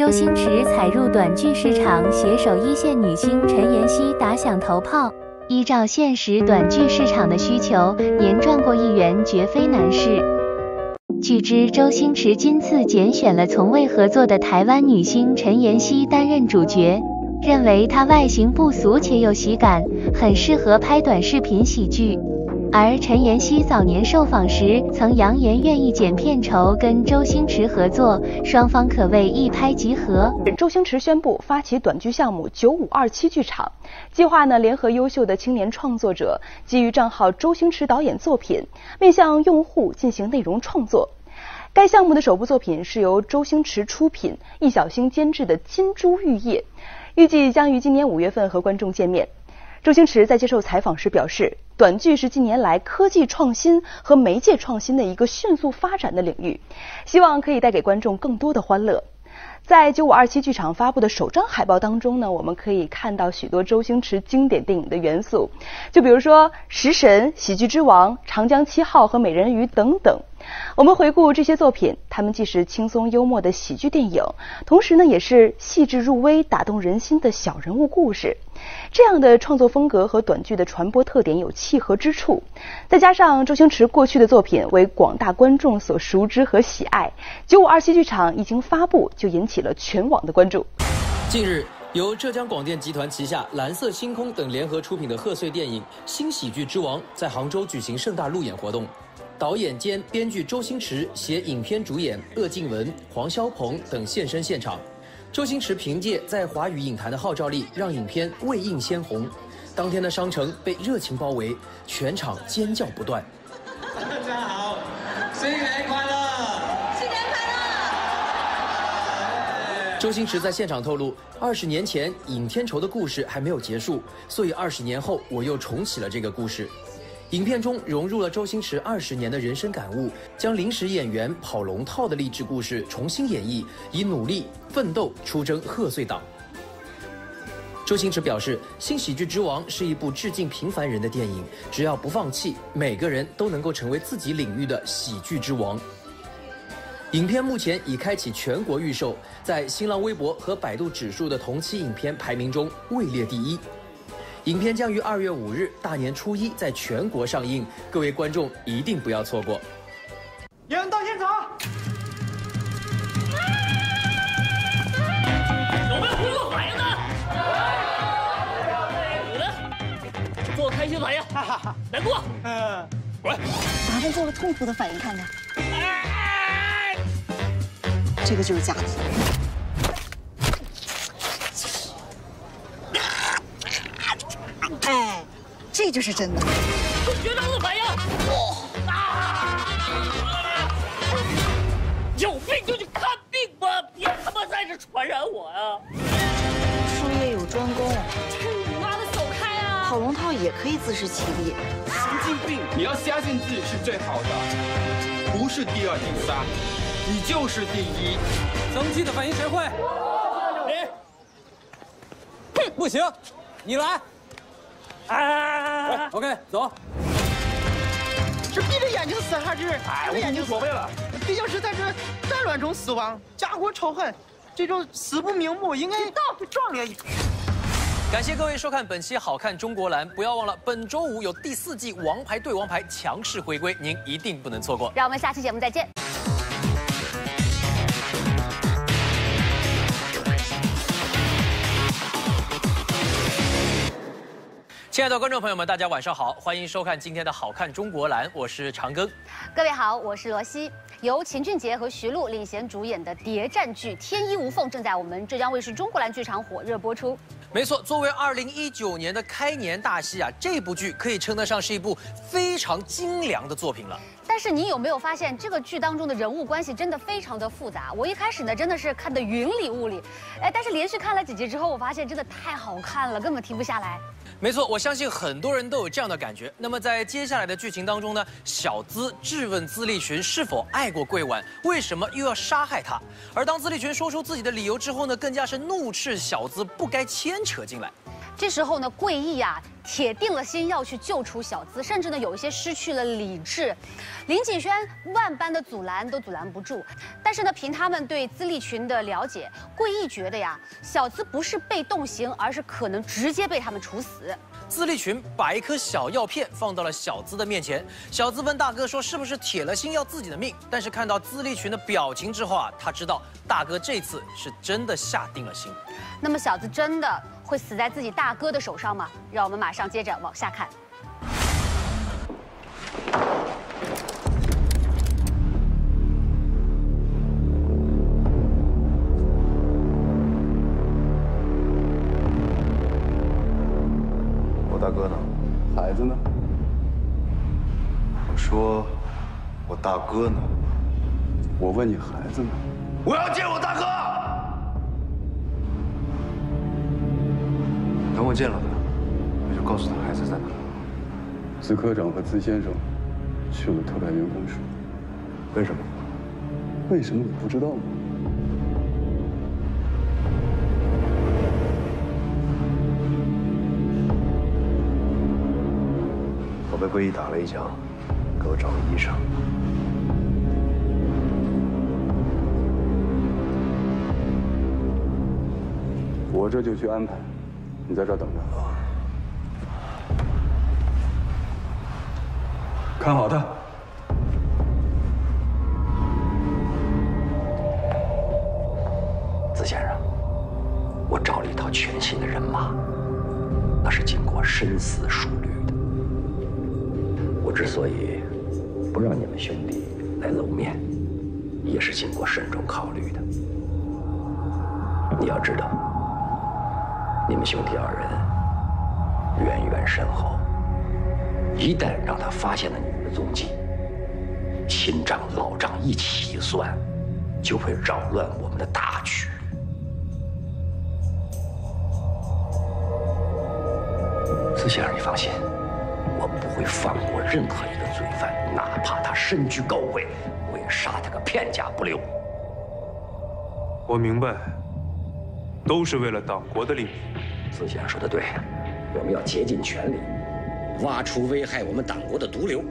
周星驰踩入短剧市场，携手一线女星陈妍希打响头炮。依照现实短剧市场的需求，年赚过亿元绝非难事。据知，周星驰今次拣选了从未合作的台湾女星陈妍希担任主角，认为她外形不俗且有喜感，很适合拍短视频喜剧。而陈妍希早年受访时曾扬言愿意减片酬跟周星驰合作，双方可谓一拍即合。周星驰宣布发起短剧项目“九五二七剧场”，计划呢联合优秀的青年创作者，基于账号“周星驰导演作品”，面向用户进行内容创作。该项目的首部作品是由周星驰出品、易小星监制的《金珠玉叶》，预计将于今年五月份和观众见面。周星驰在接受采访时表示，短剧是近年来科技创新和媒介创新的一个迅速发展的领域，希望可以带给观众更多的欢乐。在九五二七剧场发布的首张海报当中呢，我们可以看到许多周星驰经典电影的元素，就比如说《食神》《喜剧之王》《长江七号》和《美人鱼》等等。我们回顾这些作品，它们既是轻松幽默的喜剧电影，同时呢，也是细致入微、打动人心的小人物故事。这样的创作风格和短剧的传播特点有契合之处，再加上周星驰过去的作品为广大观众所熟知和喜爱，九五二七剧场一经发布就引起了全网的关注。近日，由浙江广电集团旗下蓝色星空等联合出品的贺岁电影《新喜剧之王》在杭州举行盛大路演活动。导演兼编剧周星驰携影片主演鄂靖文、黄霄鹏等现身现场。周星驰凭借在华语影坛的号召力，让影片未映先红。当天的商城被热情包围，全场尖叫不断。周星驰在现场透露，二十年前尹天仇的故事还没有结束，所以二十年后我又重启了这个故事。影片中融入了周星驰二十年的人生感悟，将临时演员跑龙套的励志故事重新演绎，以努力奋斗出征贺岁档。周星驰表示，《新喜剧之王》是一部致敬平凡人的电影，只要不放弃，每个人都能够成为自己领域的喜剧之王。影片目前已开启全国预售，在新浪微博和百度指数的同期影片排名中位列第一。影片将于二月五日大年初一在全国上映，各位观众一定不要错过。有人到现场，有没有工作反应的？有的，做开心反应，难过，嗯，滚。麻烦做个痛苦的反应看看。这个就是假的。哎，这就是真的。学长的反应，啊！有病就去看病吧，别他妈在这传染我呀！术业有专攻，你妈的走开啊！跑龙套也可以自食其力。神经病！你要相信自己是最好的，不是第二、第三，你就是第一。生气的反应谁会？你，哼，不行，你来。哎，OK，走。是闭着眼睛死还是睁着眼睛无所谓了？毕竟是在这战乱中死亡，家国仇恨，这种死不瞑目，应该壮烈一点。感谢各位收看本期《好看中国蓝》，不要忘了本周五有第四季《王牌对王牌》强势回归，您一定不能错过。让我们下期节目再见。亲爱的观众朋友们，大家晚上好，欢迎收看今天的《好看中国蓝》，我是长庚。各位好，我是罗西。由秦俊杰和徐璐领衔主演的谍战剧《天衣无缝》正在我们浙江卫视中国蓝剧场火热播出。没错，作为二零一九年的开年大戏啊，这部剧可以称得上是一部非常精良的作品了。但是你有没有发现，这个剧当中的人物关系真的非常的复杂？我一开始呢真的是看得云里雾里，哎，但是连续看了几集之后，我发现真的太好看了，根本停不下来。没错，我相信很多人都有这样的感觉。那么在接下来的剧情当中呢，小资质问资立群是否爱过桂婉，为什么又要杀害他？而当资立群说出自己的理由之后呢，更加是怒斥小资不该牵扯进来。这时候呢，桂义啊铁定了心要去救出小资，甚至呢有一些失去了理智。林景轩万般的阻拦都阻拦不住，但是呢凭他们对资历群的了解，桂义觉得呀，小资不是被动刑，而是可能直接被他们处死。资历群把一颗小药片放到了小资的面前，小资问大哥说：“是不是铁了心要自己的命？”但是看到资历群的表情之后啊，他知道大哥这次是真的下定了心。那么小资真的会死在自己大哥的手上吗？让我们马上接着往下看。我大哥呢？孩子呢？我说，我大哥呢？我问你孩子呢？我要见我大哥。等我见了就告诉他孩子在哪。资科长和资先生去了特派员公署。为什么？为什么你不知道吗？我被桂义打了一枪，给我找个医生。我这就去安排，你在这儿等着。看好他。子先生，我找了一套全新的人马，那是经过深思熟虑的。我之所以不让你们兄弟来露面，也是经过慎重考虑的。你要知道，你们兄弟二人渊源深厚，一旦让他发现了你们的踪迹，新账老账一起算，就会扰乱我们的大局。司先生，你放心，我不会放过任何一个罪犯，哪怕他身居高位，我也杀他个片甲不留。我明白，都是为了党国的利益。司先生说的对，我们要竭尽全力，挖出危害我们党国的毒瘤。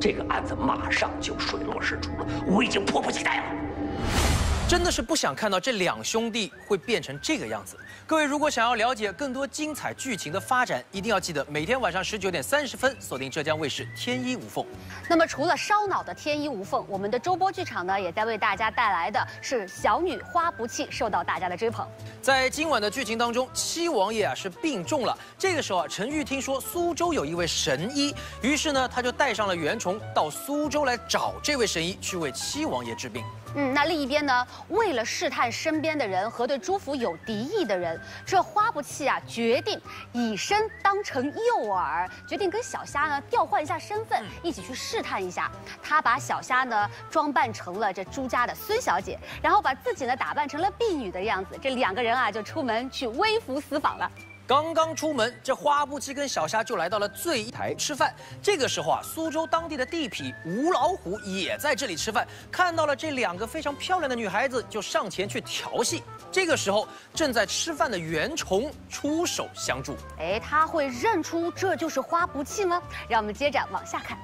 这个案子马上就水落石出了，我已经迫不及待了。真的是不想看到这两兄弟会变成这个样子。各位如果想要了解更多精彩剧情的发展，一定要记得每天晚上十九点三十分锁定浙江卫视《天衣无缝》。那么除了烧脑的《天衣无缝》，我们的周播剧场呢，也在为大家带来的是小女花不弃，受到大家的追捧。在今晚的剧情当中，七王爷啊是病重了。这个时候啊，陈玉听说苏州有一位神医，于是呢，他就带上了袁崇到苏州来找这位神医，去为七王爷治病。嗯，那另一边呢？为了试探身边的人和对朱府有敌意的人，这花不弃啊，决定以身当成诱饵，决定跟小虾呢调换一下身份，一起去试探一下。他把小虾呢装扮成了这朱家的孙小姐，然后把自己呢打扮成了婢女的样子。这两个人啊就出门去微服私访了。刚刚出门，这花不期跟小虾就来到了醉一台吃饭。这个时候啊，苏州当地的地痞吴老虎也在这里吃饭，看到了这两个非常漂亮的女孩子，就上前去调戏。这个时候，正在吃饭的袁崇出手相助。哎，他会认出这就是花不弃吗？让我们接着往下看。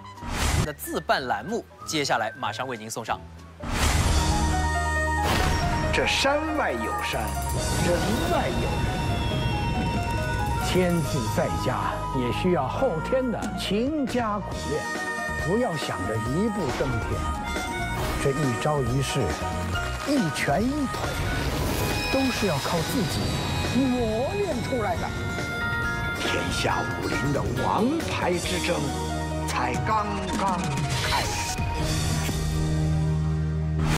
的自办栏目，接下来马上为您送上。这山外有山，人外有人。天子在家也需要后天的勤加苦练，不要想着一步登天。这一招一式，一拳一腿，都是要靠自己磨练出来的。天下武林的王牌之争才刚刚开始。